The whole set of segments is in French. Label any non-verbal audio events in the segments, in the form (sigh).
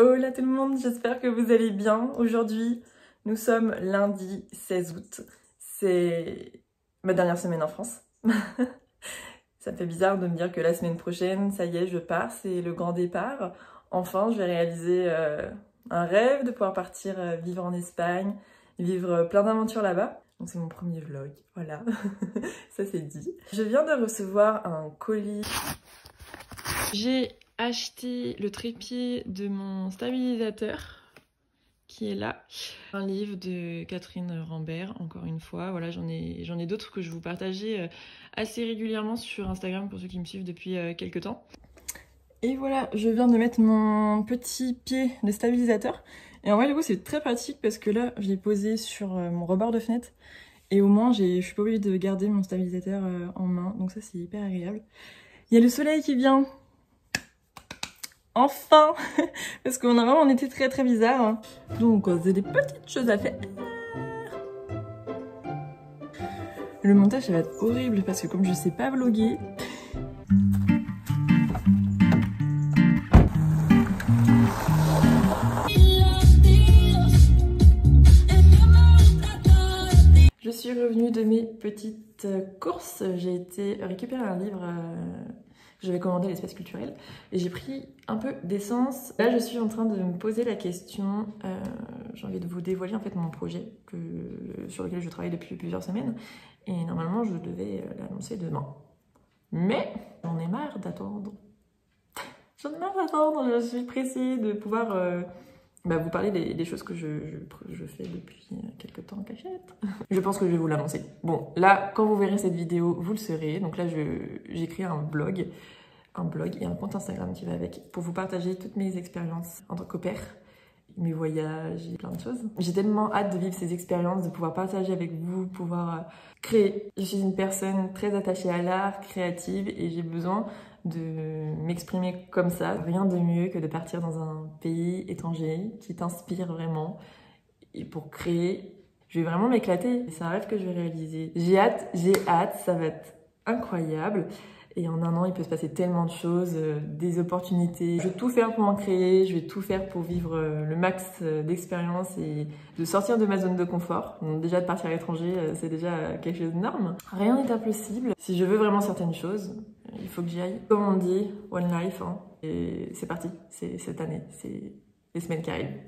Hola tout le monde, j'espère que vous allez bien. Aujourd'hui, nous sommes lundi 16 août. C'est ma dernière semaine en France. (laughs) ça me fait bizarre de me dire que la semaine prochaine, ça y est, je pars, c'est le grand départ. Enfin, je vais réaliser euh, un rêve de pouvoir partir euh, vivre en Espagne, vivre plein d'aventures là-bas. Donc c'est mon premier vlog, voilà, (laughs) ça c'est dit. Je viens de recevoir un colis. J'ai acheté le trépied de mon stabilisateur qui est là. Un livre de Catherine Rambert, encore une fois. Voilà, j'en ai, j'en ai d'autres que je vous partageais euh, assez régulièrement sur Instagram pour ceux qui me suivent depuis euh, quelques temps. Et voilà, je viens de mettre mon petit pied de stabilisateur. Et en vrai, du coup, c'est très pratique parce que là, je l'ai posé sur euh, mon rebord de fenêtre. Et au moins, je suis pas obligée de garder mon stabilisateur en main. Donc ça, c'est hyper agréable. Il y a le soleil qui vient. Enfin (laughs) Parce qu'on a vraiment été très très bizarre. Hein. Donc c'est des petites choses à faire. Le montage ça va être horrible parce que comme je sais pas vlogger... Je suis revenue de mes petites courses. J'ai été récupérer un livre euh, j'avais commandé l'espace culturel et j'ai pris un peu d'essence. Là, je suis en train de me poser la question, euh, j'ai envie de vous dévoiler en fait mon projet que, sur lequel je travaille depuis plusieurs semaines et normalement je devais euh, l'annoncer demain. Mais j'en ai marre d'attendre. (laughs) j'en ai marre d'attendre, je suis pressée de pouvoir euh, bah, vous parler des, choses que je, fais depuis quelques temps en cachette. (laughs) je pense que je vais vous l'annoncer. Bon, là, quand vous verrez cette vidéo, vous le saurez. Donc là, j'ai créé un blog, un blog et un compte Instagram qui va avec pour vous partager toutes mes expériences en tant qu'opère mes voyages et plein de choses. J'ai tellement hâte de vivre ces expériences, de pouvoir partager avec vous, pouvoir euh, créer. Je suis une personne très attachée à l'art, créative et j'ai besoin de m'exprimer comme ça. Rien de mieux que de partir dans un pays étranger qui t'inspire vraiment et pour créer. Je vais vraiment m'éclater. C'est un rêve que je vais réaliser. J'ai hâte, j'ai hâte, ça va être incroyable. Et en un an, il peut se passer tellement de choses, euh, des opportunités. Je vais tout faire pour en créer, je vais tout faire pour vivre euh, le max euh, d'expérience et de sortir de ma zone de confort. Donc déjà de partir à l'étranger, c'est déjà quelque chose d'énorme. Rien n'est impossible. Si je veux vraiment certaines choses, il faut que j'y aille. Comme on dit, one life, hein. et c'est parti, c'est cette année, c'est les semaines qui arrivent.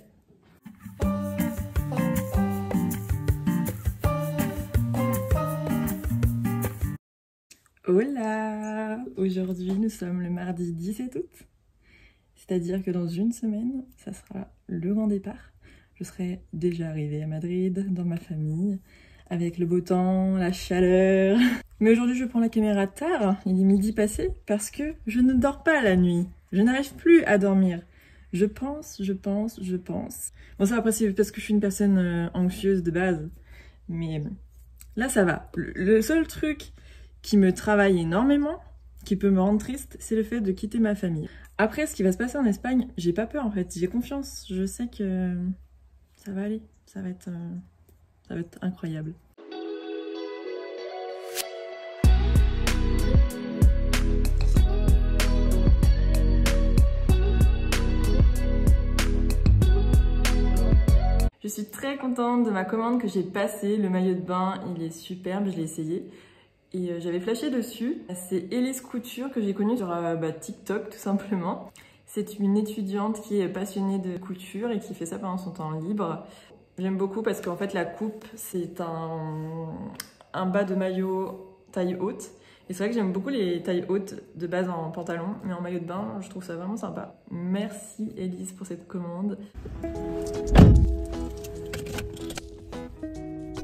Hola Aujourd'hui nous sommes le mardi 17 août, c'est-à-dire que dans une semaine, ça sera le grand départ. Je serai déjà arrivée à Madrid, dans ma famille, avec le beau temps, la chaleur. Mais aujourd'hui, je prends la caméra tard, il est midi passé, parce que je ne dors pas la nuit. Je n'arrive plus à dormir. Je pense, je pense, je pense. Bon, ça, après, c'est parce que je suis une personne euh, anxieuse de base. Mais là, ça va. Le seul truc qui me travaille énormément, qui peut me rendre triste, c'est le fait de quitter ma famille. Après, ce qui va se passer en Espagne, j'ai pas peur en fait, j'ai confiance. Je sais que ça va aller, ça va être, euh, incroyable. Je suis très contente de ma commande que j'ai passée. Le maillot de bain, il est superbe, je l'ai essayé. Et euh, j'avais flashé dessus. C'est Elise Couture que j'ai connue sur euh, bah, TikTok tout simplement. C'est une étudiante qui est passionnée de couture et qui fait ça pendant son temps libre. J'aime beaucoup parce qu'en fait la coupe c'est un, un bas de maillot taille haute. Et c'est vrai que j'aime beaucoup les tailles hautes de base en pantalon, mais en maillot de bain, je trouve ça vraiment sympa. Merci Elise pour cette commande.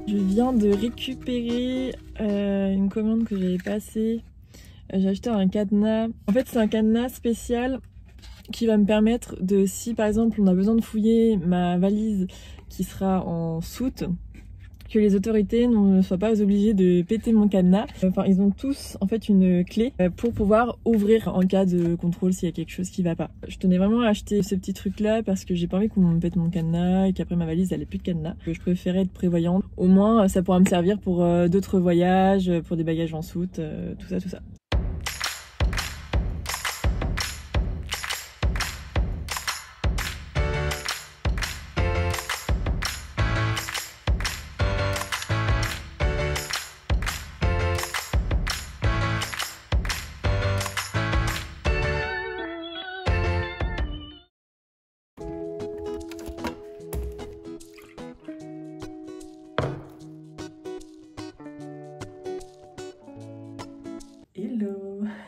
Je viens de récupérer euh, une commande que j'avais passée. Euh, j'ai acheté un cadenas. En fait, c'est un cadenas spécial qui va me permettre de, si par exemple on a besoin de fouiller ma valise qui sera en soute, que les autorités ne soient pas obligées de péter mon cadenas. Enfin, ils ont tous en fait une clé euh, pour pouvoir ouvrir en cas de contrôle s'il y a quelque chose qui va pas. Je tenais vraiment à acheter ce petit truc là parce que j'ai pas envie qu'on me pète mon cadenas et qu'après ma valise elle ait plus de cadenas. Je préférais être prévoyante. Au moins, ça pourra me servir pour euh, d'autres voyages, pour des bagages en soute, euh, tout ça, tout ça.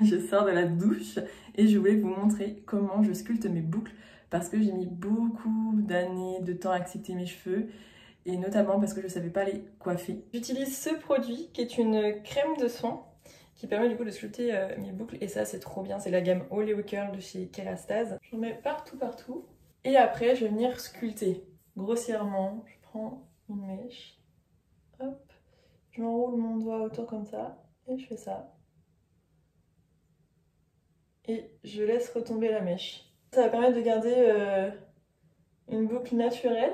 (laughs) je sors de la douche et je voulais vous montrer comment je sculpte mes boucles parce que j'ai mis beaucoup d'années de temps à accepter mes cheveux et notamment parce que je ne savais pas les coiffer. J'utilise ce produit qui est une crème de soin qui permet du coup de sculpter euh, mes boucles et ça c'est trop bien, c'est la gamme Oleo Curl de chez Kerastase. J'en mets partout partout et après je vais venir sculpter grossièrement. Je prends une mèche, hop, je m'enroule mon doigt autour comme ça et je fais ça. Et je laisse retomber la mèche. Ça va permettre de garder euh, une boucle naturelle.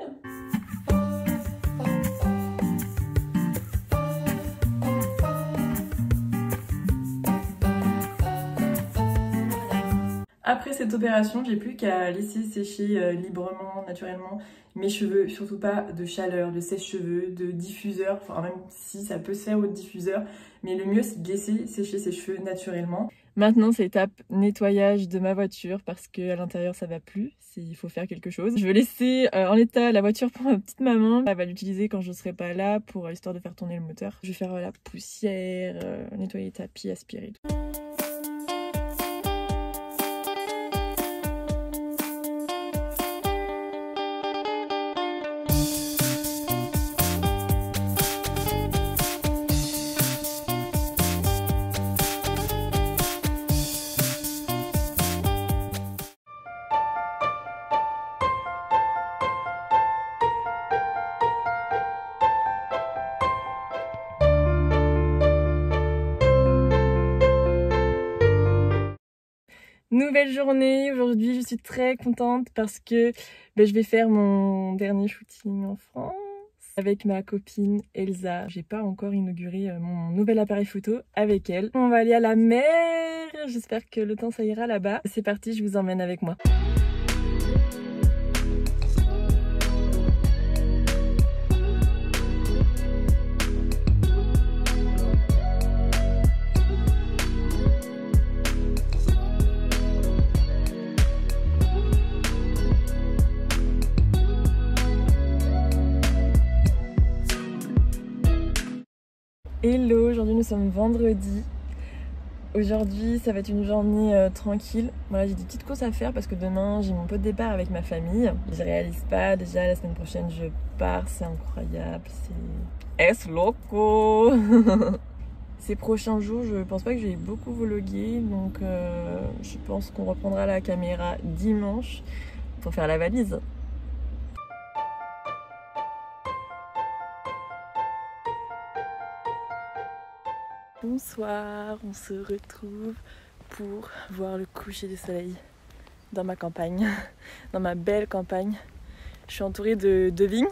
Après cette opération, j'ai plus qu'à laisser sécher euh, librement, naturellement mes cheveux, surtout pas de chaleur, de sèche-cheveux, de diffuseur, enfin même si ça peut se faire au diffuseur, mais le mieux c'est de laisser sécher ses cheveux naturellement. Maintenant, c'est étape nettoyage de ma voiture parce que à l'intérieur ça va plus. Il faut faire quelque chose. Je vais laisser euh, en état la voiture (laughs) pour ma petite maman. Elle va l'utiliser quand je serai pas là pour euh, histoire de faire tourner le moteur. Je vais faire la poussière, nettoyer les tapis, aspirer tout. Nouvelle journée, aujourd'hui je suis très contente parce que ben, je vais faire mon dernier shooting en France avec ma copine Elsa. J'ai pas encore inauguré euh, mon nouvel appareil photo avec elle. On va aller à la mer, j'espère que le temps ça ira là-bas. C'est parti, je vous emmène avec moi. Sommes vendredi. Aujourd'hui ça va être une journée euh, tranquille. Voilà, j'ai des petites courses à faire parce que demain j'ai mon pot de départ avec ma famille. Je réalise pas, déjà la semaine prochaine je pars, c'est incroyable, c'est... Es loco? (laughs) Ces prochains jours je pense pas que je vais beaucoup vloguer donc euh, je pense qu'on reprendra la caméra dimanche pour faire la valise. Bonsoir, on se retrouve pour voir le coucher du soleil dans ma campagne, (laughs) dans ma belle campagne. Je suis entourée de, vignes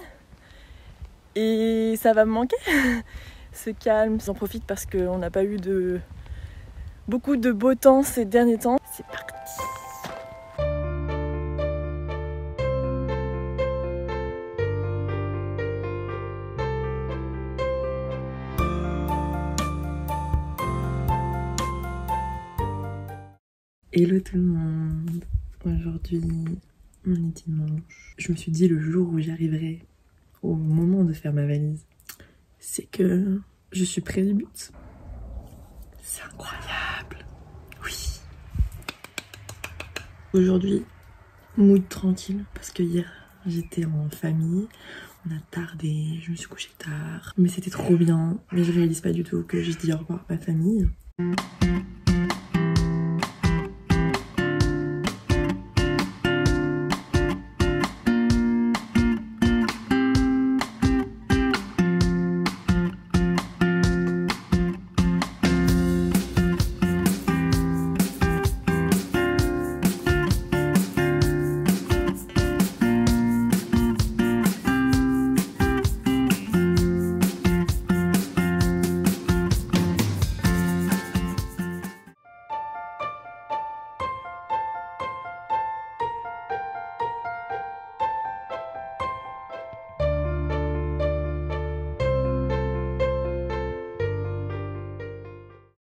et ça va me manquer, (laughs) ce calme. J'en profite parce qu'on n'a pas eu de beaucoup de beau temps ces derniers temps. Hello tout le monde Aujourd'hui, on est dimanche. Je me suis dit le jour où j'arriverai au moment de faire ma valise, c'est que je suis près du but. C'est incroyable Oui Aujourd'hui, mood tranquille, parce que hier, j'étais en famille, on a tardé, je me suis couchée tard, mais c'était trop bien. Mais je réalise pas du tout que je dis au revoir à ma famille.